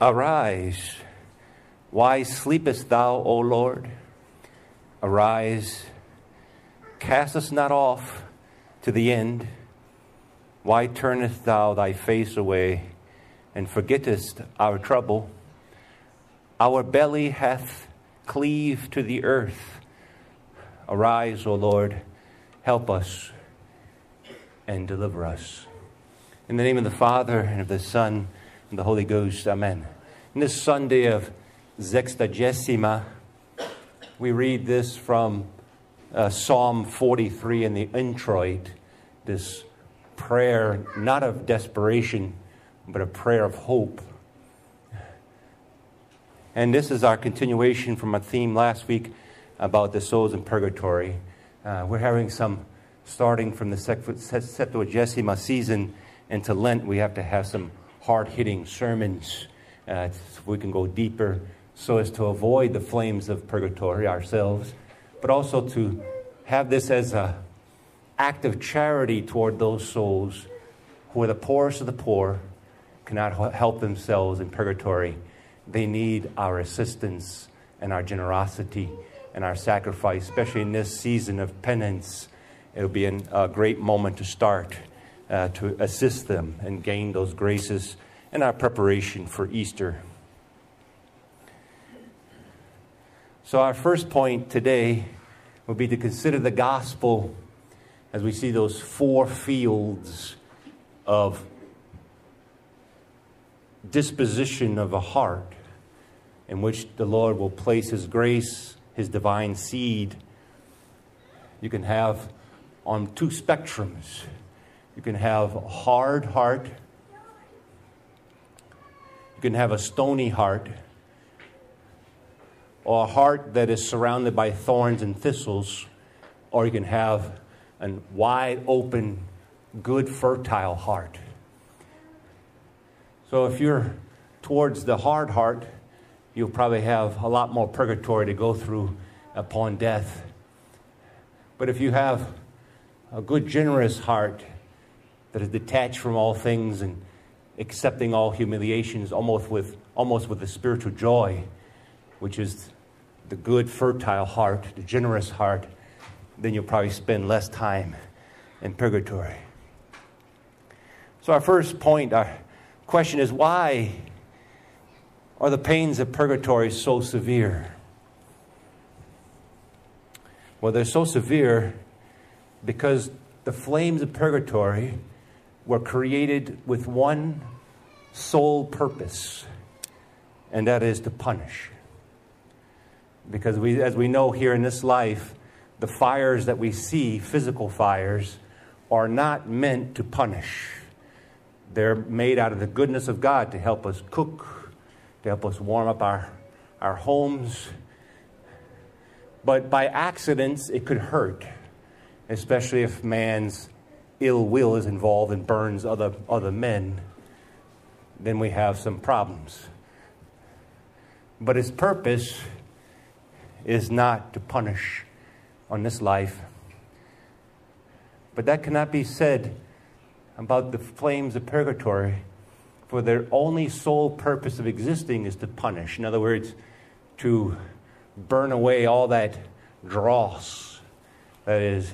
Arise. Why sleepest thou, O Lord? Arise. Cast us not off to the end. Why turnest thou thy face away and forgettest our trouble? Our belly hath cleaved to the earth. Arise, O Lord, help us and deliver us. In the name of the Father, and of the Son, and the Holy Ghost, Amen. In this Sunday of Sextagesima, we read this from uh, Psalm 43 in the introit, this prayer not of desperation, but a prayer of hope. And this is our continuation from a theme last week about the souls in purgatory. Uh, we're having some, starting from the Septuagesima season into Lent, we have to have some hard hitting sermons uh, we can go deeper so as to avoid the flames of purgatory ourselves, but also to have this as an act of charity toward those souls who are the poorest of the poor, cannot help themselves in purgatory. They need our assistance and our generosity and our sacrifice, especially in this season of penance. It'll be a great moment to start uh, to assist them and gain those graces in our preparation for Easter. So, our first point today would be to consider the gospel as we see those four fields of disposition of a heart in which the Lord will place His grace, His divine seed. You can have on two spectrums. You can have a hard heart. You can have a stony heart. Or a heart that is surrounded by thorns and thistles. Or you can have a wide open, good, fertile heart. So if you're towards the hard heart, you'll probably have a lot more purgatory to go through upon death. But if you have a good, generous heart that is detached from all things and accepting all humiliations almost with, almost with a spiritual joy, which is the good, fertile heart, the generous heart, then you'll probably spend less time in purgatory. So, our first point, our question is why are the pains of purgatory so severe? Well, they're so severe because the flames of purgatory were created with one sole purpose, and that is to punish. Because we, as we know here in this life, the fires that we see, physical fires, are not meant to punish. They're made out of the goodness of God to help us cook, to help us warm up our, our homes. But by accidents, it could hurt, especially if man's ill will is involved and burns other, other men. Then we have some problems. But his purpose is not to punish on this life. But that cannot be said about the flames of purgatory, for their only sole purpose of existing is to punish. In other words, to burn away all that dross, that is,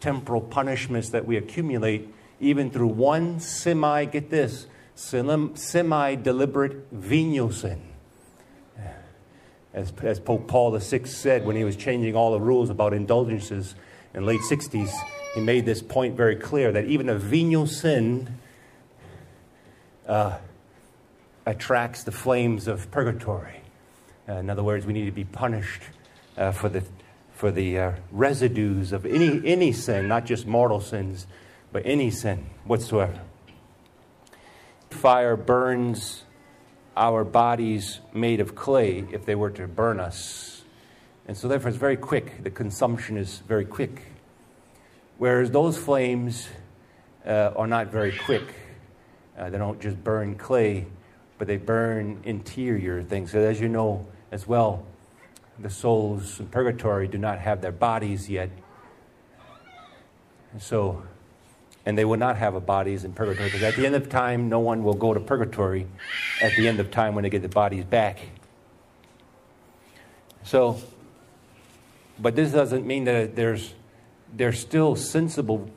temporal punishments that we accumulate, even through one semi, get this, semi deliberate venial sin as, as Pope Paul VI said when he was changing all the rules about indulgences in late 60s, he made this point very clear that even a venial sin uh, attracts the flames of purgatory. Uh, in other words, we need to be punished uh, for the, for the uh, residues of any, any sin, not just mortal sins, but any sin whatsoever. Fire burns our bodies made of clay if they were to burn us. And so, therefore, it's very quick. The consumption is very quick. Whereas those flames uh, are not very quick. Uh, they don't just burn clay, but they burn interior things. So, as you know as well, the souls in purgatory do not have their bodies yet. And so, and they will not have a bodies in purgatory because at the end of time, no one will go to purgatory at the end of time when they get the bodies back. So, but this doesn't mean that there's there's still sensible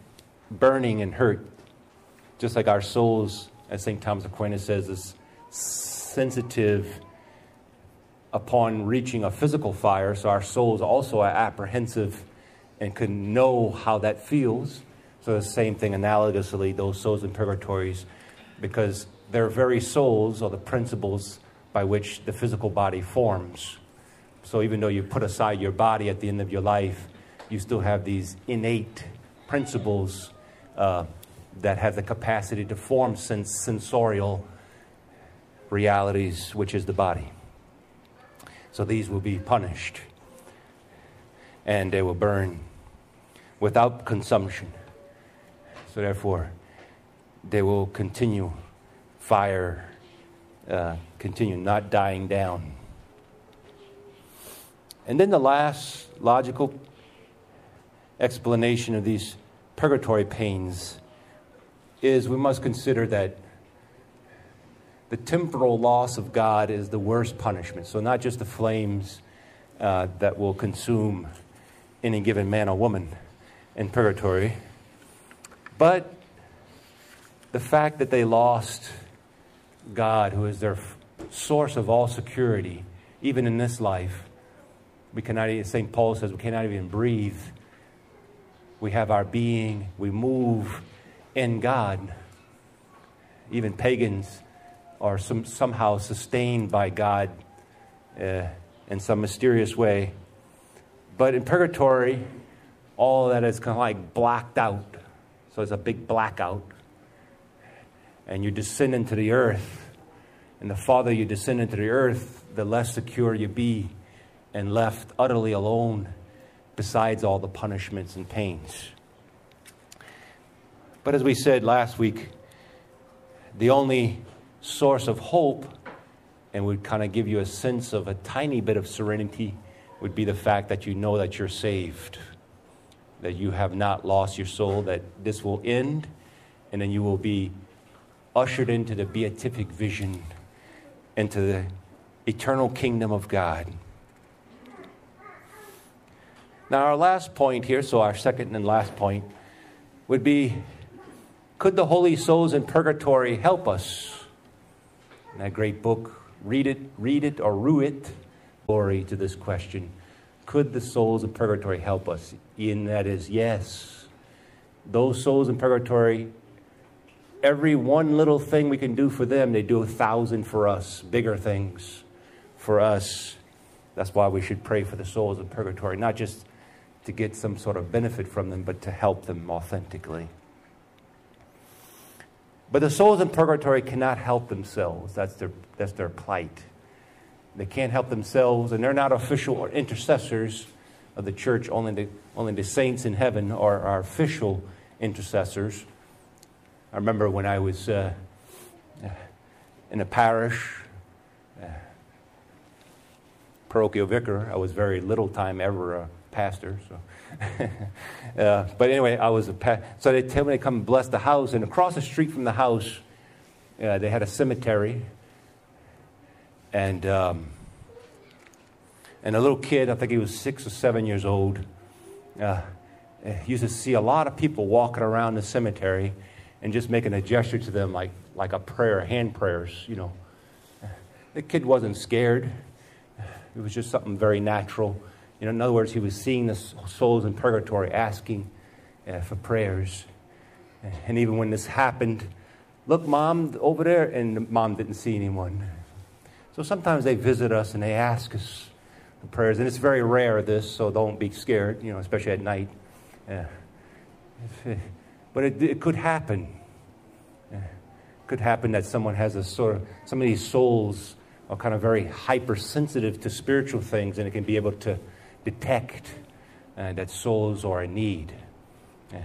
burning and hurt, just like our souls, as St. Thomas Aquinas says, is sensitive upon reaching a physical fire. So our souls also are apprehensive and can know how that feels. So the same thing analogously, those souls in purgatories, because their very souls are the principles by which the physical body forms. So even though you put aside your body at the end of your life, you still have these innate principles uh, that have the capacity to form sens- sensorial realities, which is the body. So these will be punished and they will burn without consumption. So therefore, they will continue fire, uh, continue not dying down. And then the last logical explanation of these purgatory pains is we must consider that the temporal loss of God is the worst punishment. So, not just the flames uh, that will consume any given man or woman in purgatory but the fact that they lost God, who is their source of all security, even in this life, we cannot, even St. Paul says, we cannot even breathe. We have our being, we move in God. Even pagans are some, somehow sustained by God uh, in some mysterious way. But in purgatory, all that is kind of like blacked out. So it's a big blackout. And you descend into the earth. And the farther you descend into the earth, the less secure you be and left utterly alone besides all the punishments and pains. But as we said last week, the only source of hope and would kind of give you a sense of a tiny bit of serenity would be the fact that you know that you're saved that you have not lost your soul, that this will end, and then you will be ushered into the beatific vision, into the eternal kingdom of God. Now, our last point here, so our second and last point, would be could the holy souls in purgatory help us? In that great book, Read It, Read It, or Rue It, glory to this question. Could the souls of purgatory help us? And that is yes. Those souls in purgatory, every one little thing we can do for them, they do a thousand for us, bigger things for us. That's why we should pray for the souls of purgatory, not just to get some sort of benefit from them, but to help them authentically. But the souls in purgatory cannot help themselves. That's their, that's their plight. They can't help themselves, and they're not official or intercessors of the church. Only the, only the saints in heaven are our official intercessors. I remember when I was uh, in a parish, uh, parochial vicar, I was very little time ever a pastor. So. uh, but anyway, I was a pa- so they tell me to come and bless the house, and across the street from the house, uh, they had a cemetery and um, and a little kid, I think he was six or seven years old, uh, used to see a lot of people walking around the cemetery and just making a gesture to them like, like a prayer, hand prayers, you know. The kid wasn't scared. It was just something very natural. You know, in other words, he was seeing the souls in purgatory asking uh, for prayers. And even when this happened, look, mom, over there, and mom didn't see anyone. So sometimes they visit us and they ask us the prayers, and it's very rare this, so don't be scared, you know, especially at night. Yeah. But it, it could happen. It could happen that someone has a sort of, some of these souls are kind of very hypersensitive to spiritual things, and it can be able to detect uh, that souls are in need.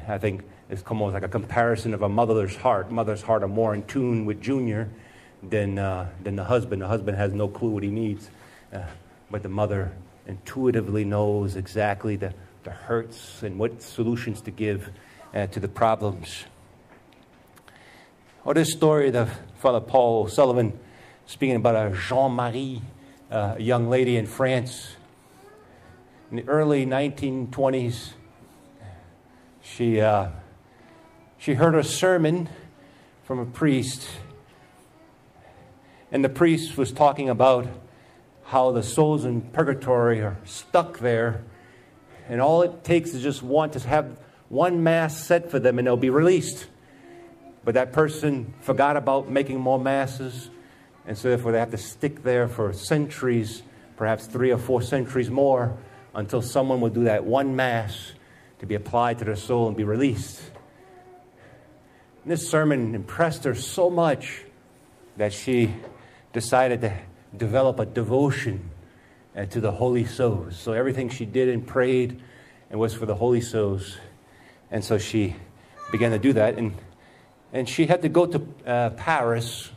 I think it's almost like a comparison of a mother's heart. Mother's heart are more in tune with Junior than, uh, than the husband. The husband has no clue what he needs, uh, but the mother intuitively knows exactly the, the hurts and what solutions to give uh, to the problems. Oh, this story the Father Paul Sullivan speaking about a Jean Marie, uh, a young lady in France. In the early 1920s, she, uh, she heard a sermon from a priest, and the priest was talking about how the souls in purgatory are stuck there, and all it takes is just one to have one mass set for them, and they'll be released. But that person forgot about making more masses, and so therefore they have to stick there for centuries, perhaps three or four centuries more, until someone will do that one mass to be applied to their soul and be released. And this sermon impressed her so much that she decided to develop a devotion uh, to the holy souls. So everything she did and prayed and was for the holy souls. And so she began to do that. And and she had to go to uh, Paris,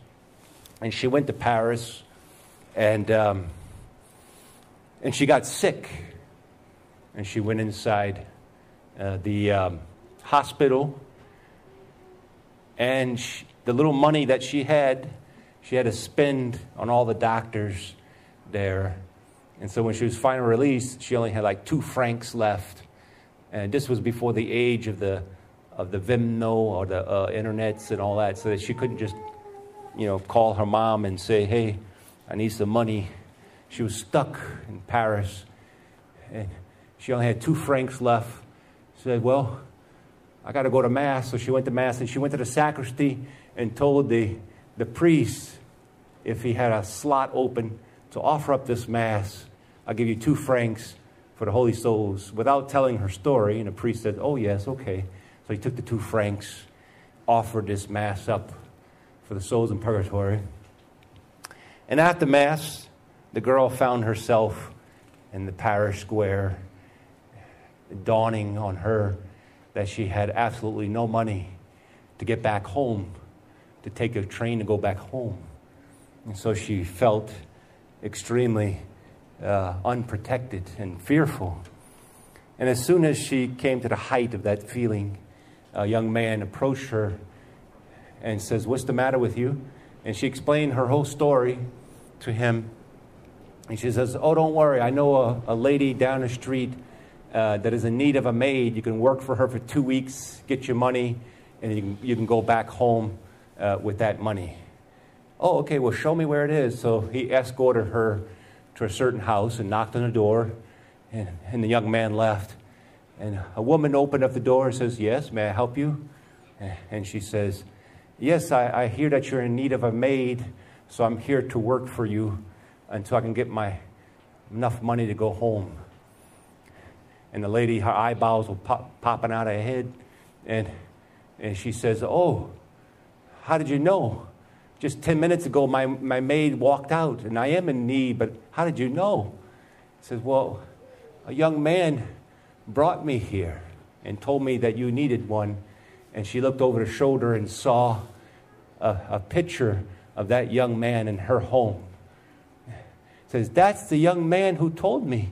and she went to Paris, and um, and she got sick, and she went inside uh, the um, hospital, and she, the little money that she had, she had to spend on all the doctors there, and so when she was finally released, she only had like two francs left, and this was before the age of the of the Venmo or the uh, internets and all that, so that she couldn't just, you know, call her mom and say, "Hey, I need some money." She was stuck in Paris, and she only had two francs left. She said, "Well, I got to go to mass." So she went to mass, and she went to the sacristy and told the the priest if he had a slot open to offer up this mass. I'll give you two francs for the holy souls without telling her story. And the priest said, Oh, yes, okay. So he took the two francs, offered this Mass up for the souls in purgatory. And after Mass, the girl found herself in the parish square, dawning on her that she had absolutely no money to get back home, to take a train to go back home. And so she felt extremely uh, unprotected and fearful. And as soon as she came to the height of that feeling, a young man approached her and says, What's the matter with you? And she explained her whole story to him. And she says, Oh, don't worry. I know a, a lady down the street uh, that is in need of a maid. You can work for her for two weeks, get your money, and you can, you can go back home uh, with that money. Oh, okay. Well, show me where it is. So he escorted her to a certain house and knocked on the door, and, and the young man left. And a woman opened up the door and says, Yes, may I help you? And she says, Yes, I, I hear that you're in need of a maid, so I'm here to work for you until I can get my enough money to go home. And the lady, her eyeballs were pop, popping out of her head. And, and she says, Oh, how did you know? Just 10 minutes ago, my, my maid walked out, and I am in need, but how did you know? He says, Well, a young man brought me here and told me that you needed one. And she looked over her shoulder and saw a, a picture of that young man in her home. Says, That's the young man who told me.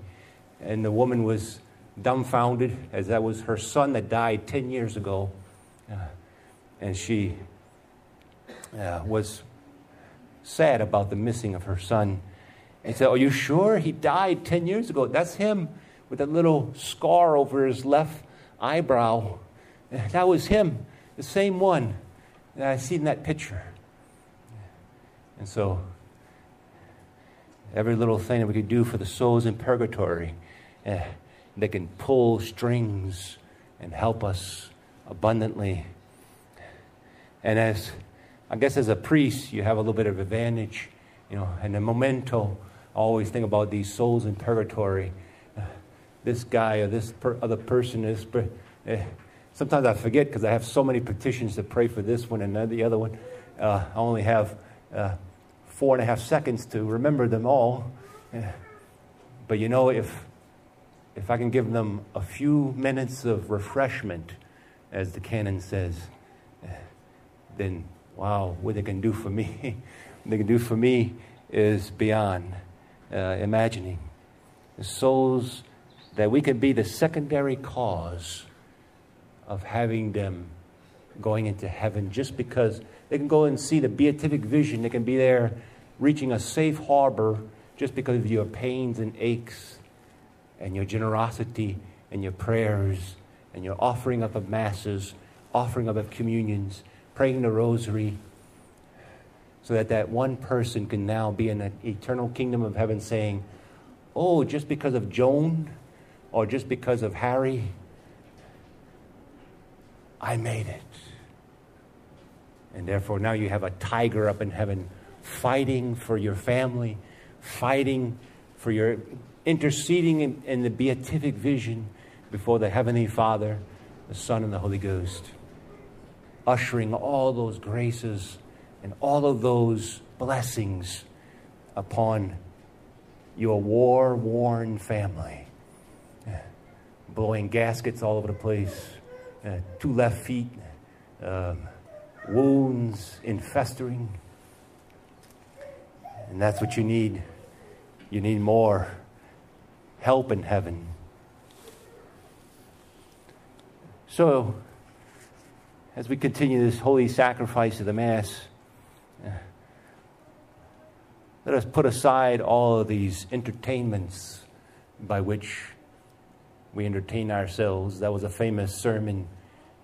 And the woman was dumbfounded, as that was her son that died 10 years ago. Uh, and she uh, was sad about the missing of her son. And said, Are you sure he died 10 years ago? That's him with a little scar over his left eyebrow. That was him, the same one that I see in that picture. And so, every little thing that we could do for the souls in purgatory, eh, they can pull strings and help us abundantly. And as I guess as a priest, you have a little bit of advantage, you know, and the memento. I always think about these souls in purgatory this guy or this per, other person is. Eh, sometimes I forget because I have so many petitions to pray for this one and the other one. Uh, I only have uh, four and a half seconds to remember them all. Eh, but you know, if if I can give them a few minutes of refreshment, as the canon says, eh, then wow, what they can do for me, what they can do for me is beyond uh, imagining. The souls that we could be the secondary cause of having them going into heaven just because They can go and see the beatific vision. They can be there reaching a safe harbor just because of your pains and aches and your generosity and your prayers and your offering up of masses, offering up of communions, praying the rosary, so that that one person can now be in the eternal kingdom of heaven saying, Oh, just because of Joan or just because of Harry, I made it. And therefore, now you have a tiger up in heaven fighting for your family, fighting for your interceding in, in, the beatific vision before the Heavenly Father, the Son, and the Holy Ghost, ushering all those graces and all of those blessings upon your war worn family. Blowing gaskets all over the place, two left feet, um, wounds infesting. And that's what you need. You need more help in heaven. So, as we continue this holy sacrifice of the Mass, let us put aside all of these entertainments by which we entertain ourselves. That was a famous sermon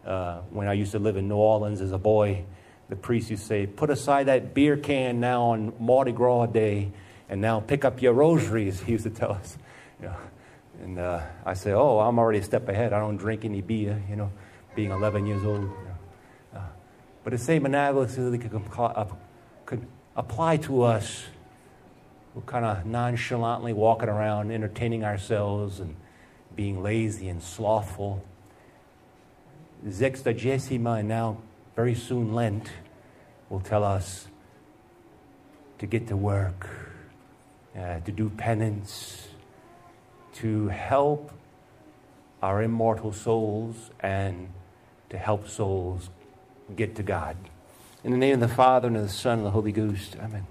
uh, when I used to live in New Orleans as a boy. The priest used to say, Put aside that beer can now on Mardi Gras Day and now pick up your rosaries, he used to tell us. Know. And uh, I say, Oh, I'm already a step ahead. I don't drink any beer, you know, being 11 years old. Uh, but the same analysis could, uh, could apply to us we're kind of nonchalantly walking around, entertaining ourselves and being lazy and slothful. Sexagesima, and now very soon Lent, will tell us to get to work, uh, to do penance, to help our immortal souls and to help souls get to God. In the name of the Father, and of the Son, and the Holy Ghost. Amen.